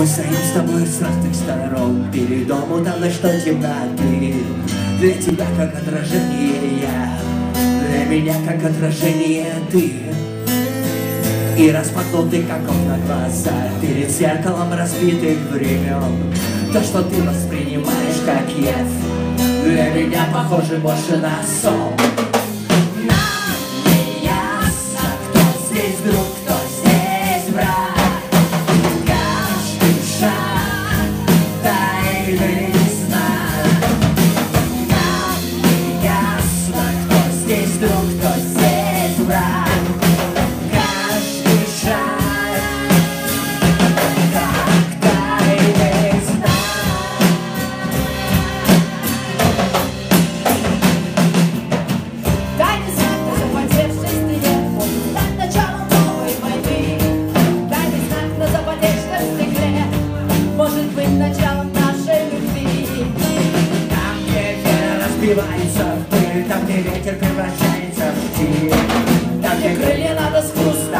Мы стоим с тобой с разных сторон. Перед домом там на что темноты Для тебя как отражение. Я Для меня как отражение ты. И распахнуты как окна глаза. Перед зеркалом разбитых времен. То, что ты воспринимаешь как яд. Для меня похоже больше на сон. Нам не ясно, кто здесь друг, Waymaker. сбивается в пыль Там, где ветер превращается в птиц Там, где крылья надо спускать.